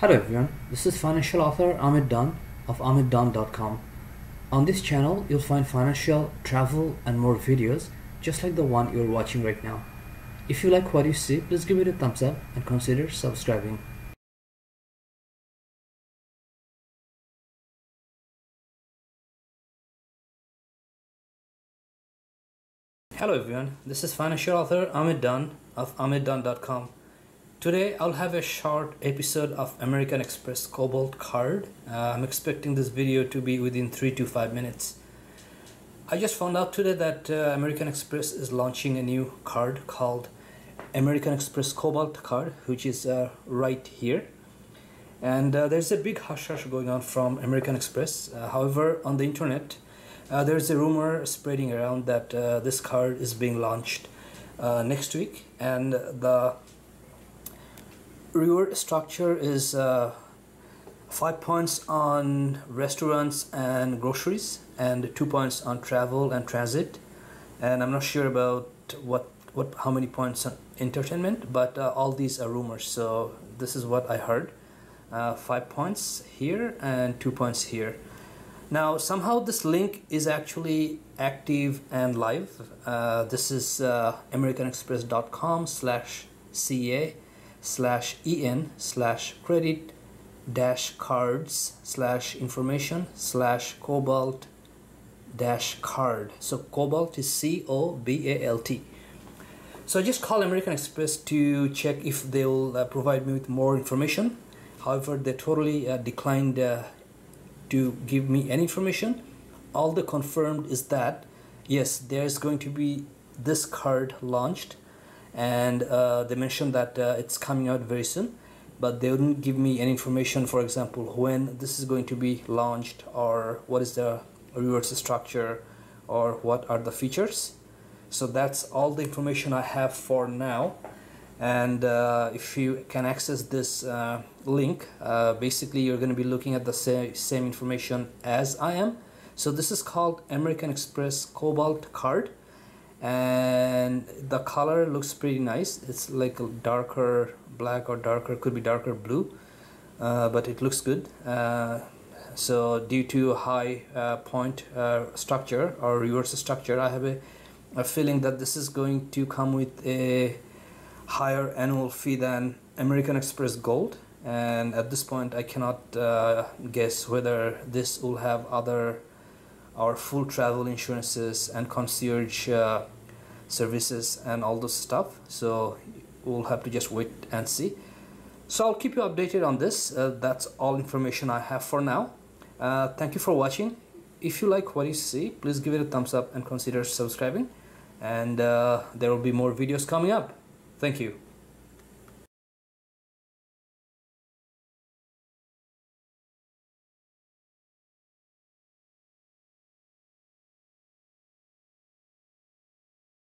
Hello everyone, this is financial author Ahmed Dawn of AhmedDawn.com. On this channel, you'll find financial, travel, and more videos just like the one you're watching right now. If you like what you see, please give it a thumbs up and consider subscribing. Hello everyone, this is financial author Ahmed Dawn of AhmedDawn.com. Today I'll have a short episode of American Express Cobalt card. Uh, I'm expecting this video to be within 3 to 5 minutes. I just found out today that uh, American Express is launching a new card called American Express Cobalt card which is uh, right here. And uh, there's a big hush hush going on from American Express. Uh, however, on the internet, uh, there's a rumor spreading around that this card is being launched next week and the reward structure is uh, five points on restaurants and groceries and two points on travel and transit. And i'm not sure about what what how many points on entertainment but uh, all these are rumors. So this is what i heard. Uh, five points here and two points here. Now somehow this link is actually active and live. Uh, this is uh, americanexpress.com slash ca slash en slash credit dash cards slash information slash cobalt dash card. So cobalt is c-o-b-a-l-t so I just call American Express to check if they will uh, provide me with more information. However they totally uh, declined uh, to give me any information. All they confirmed is that yes there's going to be this card launched and uh, they mentioned that uh, it's coming out very soon but they wouldn't give me any information for example when this is going to be launched or what is the reverse structure or what are the features. So that's all the information I have for now. And uh, if you can access this uh, link uh, basically you're going to be looking at the same, same information as I am. So this is called American Express Cobalt card. And the color looks pretty nice. It's like a darker black or darker could be darker blue uh, but it looks good. Uh, so due to high uh, point uh, structure or reverse structure I have a, a feeling that this is going to come with a higher annual fee than American Express Gold. And at this point I cannot uh, guess whether this will have other our full travel insurances and concierge uh, services and all those stuff. So we'll have to just wait and see. So I'll keep you updated on this. Uh, that's all information I have for now. Uh, thank you for watching. If you like what you see please give it a thumbs up and consider subscribing. And uh, there will be more videos coming up. Thank you